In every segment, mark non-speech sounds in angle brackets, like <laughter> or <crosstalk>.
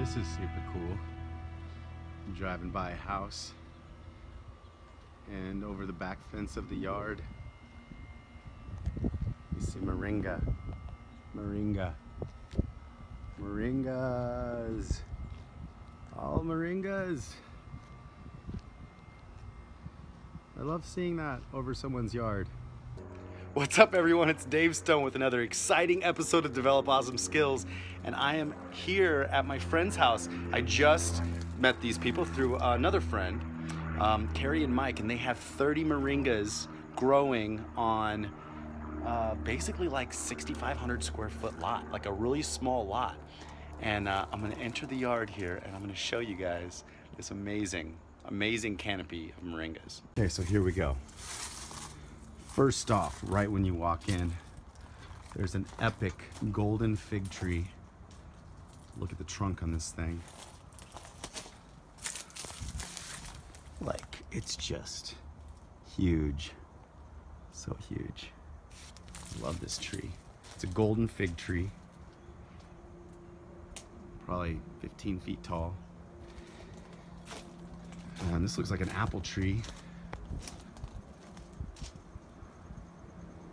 this is super cool. I'm driving by a house and over the back fence of the yard you see moringa. Moringa. Moringas. All moringas. I love seeing that over someone's yard. What's up everyone? It's Dave Stone with another exciting episode of Develop Awesome Skills and I am here at my friend's house. I just met these people through another friend, um, Carrie and Mike, and they have 30 moringas growing on uh, basically like 6,500 square foot lot, like a really small lot. And uh, I'm gonna enter the yard here and I'm gonna show you guys this amazing, amazing canopy of moringas. Okay, so here we go. First off, right when you walk in, there's an epic golden fig tree. Look at the trunk on this thing. Like, it's just huge. So huge. Love this tree. It's a golden fig tree. Probably 15 feet tall. And this looks like an apple tree.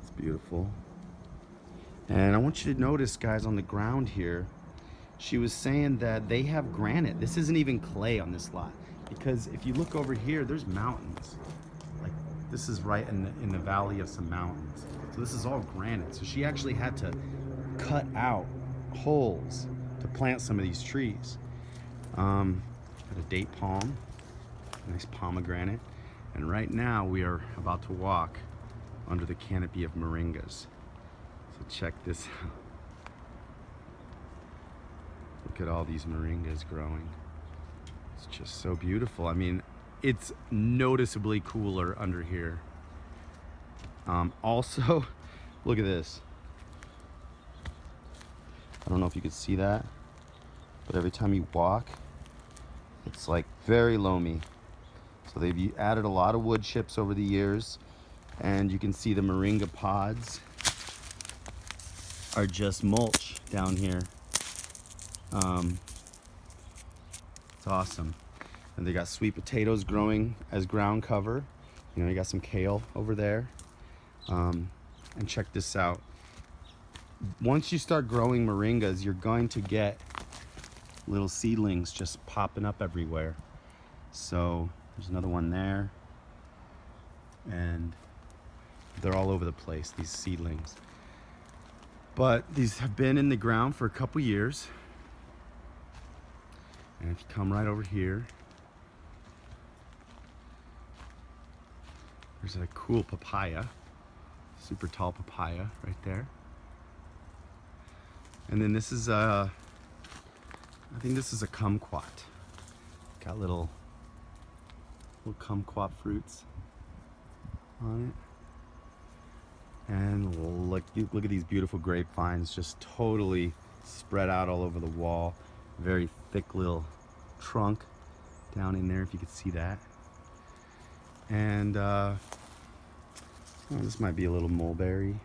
It's beautiful. And I want you to notice, guys, on the ground here, she was saying that they have granite. This isn't even clay on this lot. Because if you look over here, there's mountains. Like, this is right in the, in the valley of some mountains. So this is all granite. So she actually had to cut out holes to plant some of these trees. Um, got a date palm, nice pomegranate. And right now we are about to walk under the canopy of moringas. So check this <laughs> out. Look at all these moringas growing. It's just so beautiful. I mean, it's noticeably cooler under here. Um, also, <laughs> look at this. I don't know if you could see that, but every time you walk, it's like very loamy. So they've added a lot of wood chips over the years, and you can see the moringa pods are just mulch down here. Um, it's awesome. And they got sweet potatoes growing as ground cover. You know, you got some kale over there. Um, and check this out. Once you start growing moringas, you're going to get little seedlings just popping up everywhere. So there's another one there. And they're all over the place, these seedlings. But these have been in the ground for a couple years. And if you come right over here, there's a cool papaya, super tall papaya right there. And then this is a, I think this is a kumquat. Got little, little kumquat fruits on it. And look, look at these beautiful grapevines just totally spread out all over the wall. Very thick little trunk down in there if you could see that. And uh, oh, this might be a little mulberry.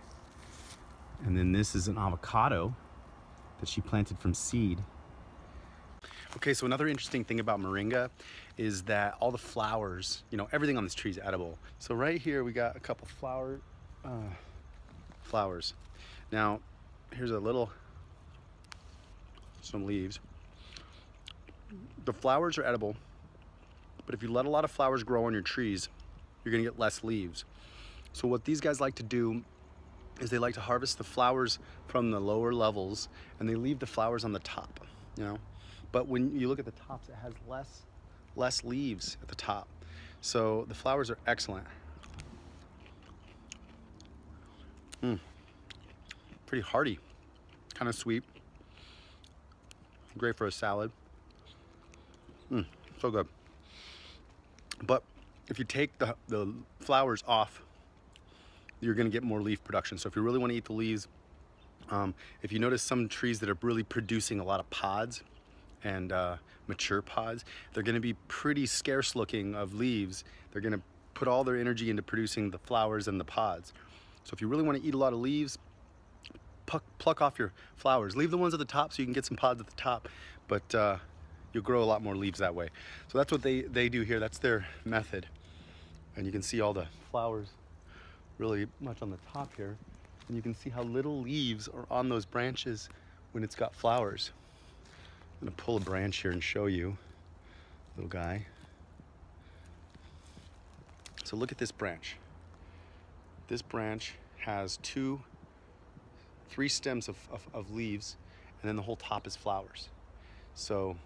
And then this is an avocado that she planted from seed. Okay, so another interesting thing about moringa is that all the flowers, you know, everything on this tree is edible. So right here we got a couple flower, uh, flowers. Now, here's a little, some leaves. The flowers are edible, but if you let a lot of flowers grow on your trees, you're gonna get less leaves. So what these guys like to do is they like to harvest the flowers from the lower levels and they leave the flowers on the top, you know? But when you look at the tops, it has less, less leaves at the top. So the flowers are excellent. Mm. Pretty hearty, kind of sweet. Great for a salad. Mm, so good. But if you take the, the flowers off, you're gonna get more leaf production. So if you really wanna eat the leaves, um, if you notice some trees that are really producing a lot of pods and uh, mature pods, they're gonna be pretty scarce looking of leaves. They're gonna put all their energy into producing the flowers and the pods. So if you really want to eat a lot of leaves, pluck, pluck off your flowers. Leave the ones at the top so you can get some pods at the top. But uh, you'll grow a lot more leaves that way. So that's what they, they do here. That's their method. And you can see all the flowers really much on the top here. And you can see how little leaves are on those branches when it's got flowers. I'm gonna pull a branch here and show you, little guy. So look at this branch. This branch has two, three stems of, of, of leaves, and then the whole top is flowers. So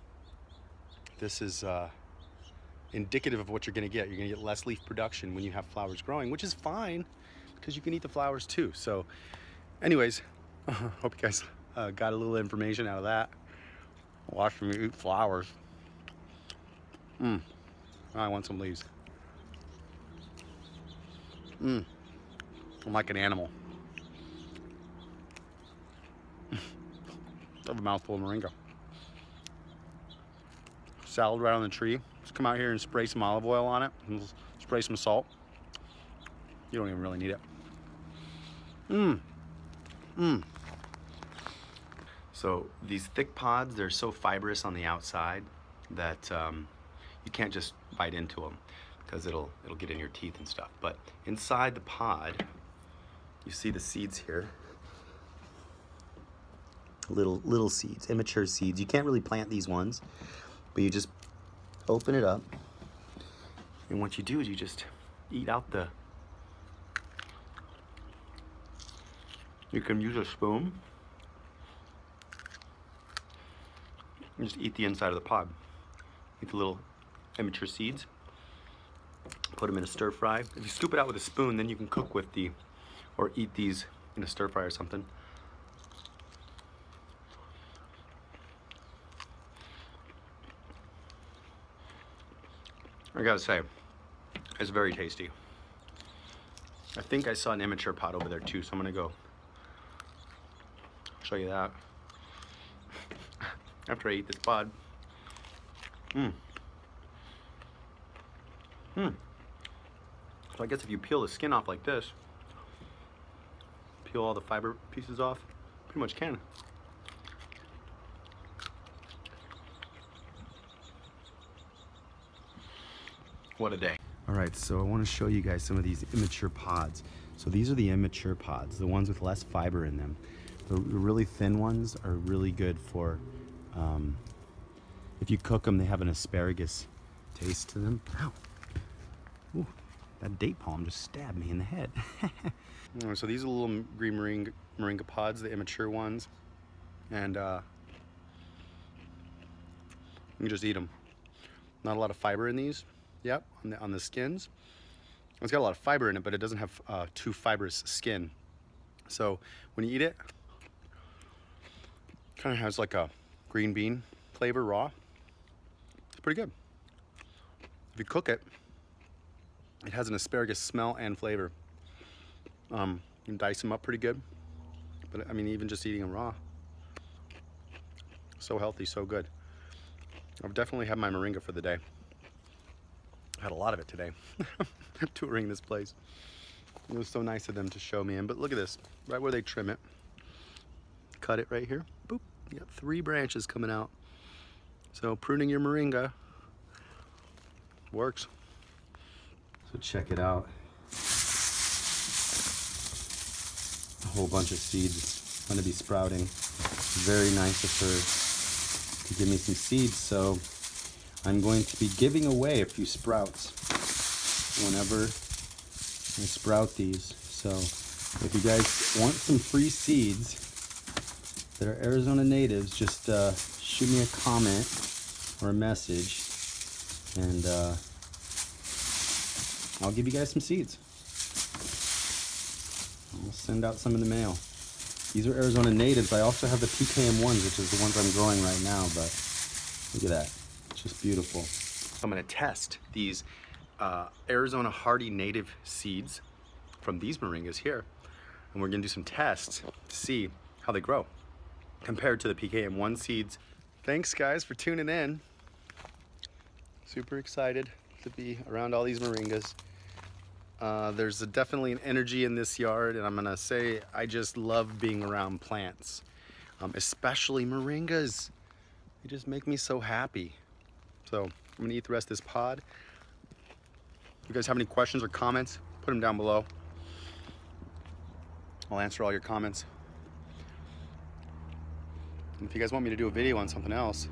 this is uh, indicative of what you're gonna get. You're gonna get less leaf production when you have flowers growing, which is fine because you can eat the flowers too. So anyways, <laughs> hope you guys uh, got a little information out of that. Watching me eat flowers. Mmm, I want some leaves. Mmm, I'm like an animal. I have a mouthful of moringa. Salad right on the tree. Just come out here and spray some olive oil on it. Spray some salt. You don't even really need it. Mmm. Mmm. So these thick pods, they're so fibrous on the outside that um, you can't just bite into them because it'll, it'll get in your teeth and stuff. But inside the pod, you see the seeds here. Little, little seeds, immature seeds. You can't really plant these ones, but you just open it up. And what you do is you just eat out the You can use a spoon and just eat the inside of the pod. Eat the little immature seeds. Put them in a stir fry. If you scoop it out with a spoon, then you can cook with the, or eat these in a stir fry or something. I gotta say, it's very tasty. I think I saw an immature pod over there too, so I'm gonna go show you that <laughs> after I eat this pod. Mmm. Mmm. So I guess if you peel the skin off like this, peel all the fiber pieces off, pretty much can. What a day. All right, so I want to show you guys some of these immature pods. So these are the immature pods, the ones with less fiber in them. The really thin ones are really good for, um, if you cook them, they have an asparagus taste to them. Ow. Ooh, that date palm just stabbed me in the head. <laughs> so these are little green moringa, moringa pods, the immature ones. And uh, you just eat them. Not a lot of fiber in these. Yep, on the, on the skins. It's got a lot of fiber in it, but it doesn't have uh, too fibrous skin. So when you eat it, Kind of has like a green bean flavor raw. It's pretty good. If you cook it, it has an asparagus smell and flavor. Um, you can dice them up pretty good. But I mean, even just eating them raw. So healthy, so good. I've definitely had my moringa for the day. I had a lot of it today, <laughs> touring this place. It was so nice of them to show me in, but look at this, right where they trim it cut it right here. Boop. You got three branches coming out. So pruning your moringa works. Check it out. A whole bunch of seeds going to be sprouting. Very nice of her to give me some seeds. So I'm going to be giving away a few sprouts whenever I sprout these. So if you guys want some free seeds, that are Arizona natives, just uh, shoot me a comment or a message and uh, I'll give you guys some seeds. I'll send out some in the mail. These are Arizona natives. I also have the PKM ones, which is the ones I'm growing right now, but look at that. It's just beautiful. I'm gonna test these uh, Arizona hardy native seeds from these moringas here. And we're gonna do some tests to see how they grow compared to the PKM1 seeds. Thanks guys for tuning in. Super excited to be around all these moringas. Uh, there's a, definitely an energy in this yard and I'm gonna say I just love being around plants, um, especially moringas. They just make me so happy. So I'm gonna eat the rest of this pod. If you guys have any questions or comments, put them down below. I'll answer all your comments. And if you guys want me to do a video on something else,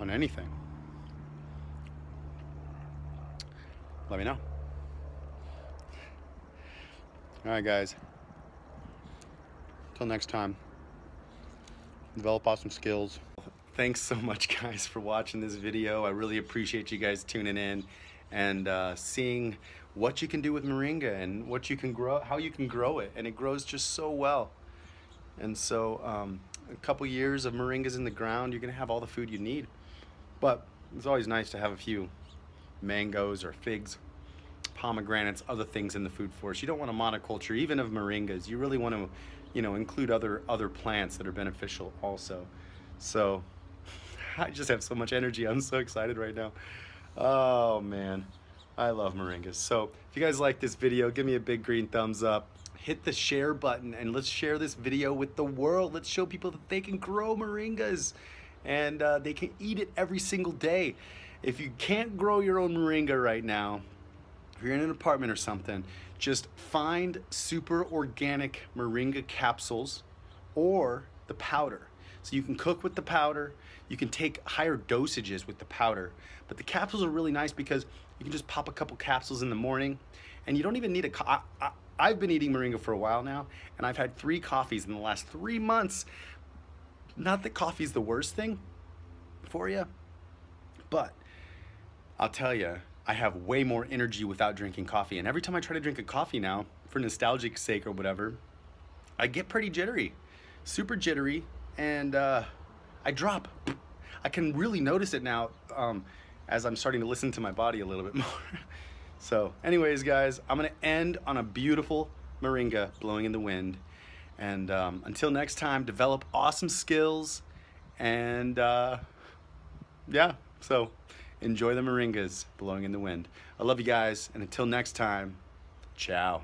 on anything, let me know. All right, guys. Until next time, develop awesome skills. Thanks so much, guys, for watching this video. I really appreciate you guys tuning in and uh, seeing what you can do with moringa and what you can grow, how you can grow it. And it grows just so well. And so um, a couple years of moringas in the ground, you're gonna have all the food you need. But it's always nice to have a few mangoes or figs pomegranates, other things in the food forest. You don't want a monoculture, even of moringas. You really want to, you know, include other other plants that are beneficial also. So <laughs> I just have so much energy. I'm so excited right now. Oh man, I love moringas. So if you guys like this video, give me a big green thumbs up. Hit the share button and let's share this video with the world. Let's show people that they can grow moringas and uh, they can eat it every single day. If you can't grow your own moringa right now, if you're in an apartment or something, just find super organic moringa capsules or the powder. So you can cook with the powder, you can take higher dosages with the powder, but the capsules are really nice because you can just pop a couple capsules in the morning and you don't even need a, I, I, I've been eating moringa for a while now and I've had three coffees in the last three months. Not that coffee is the worst thing for you, but I'll tell you, I have way more energy without drinking coffee. And every time I try to drink a coffee now, for nostalgic sake or whatever, I get pretty jittery, super jittery, and uh, I drop. I can really notice it now um, as I'm starting to listen to my body a little bit <laughs> more. so anyways, guys, I'm gonna end on a beautiful moringa blowing in the wind. And um, until next time, develop awesome skills and uh, yeah, so enjoy the moringas blowing in the wind. I love you guys, and until next time, ciao.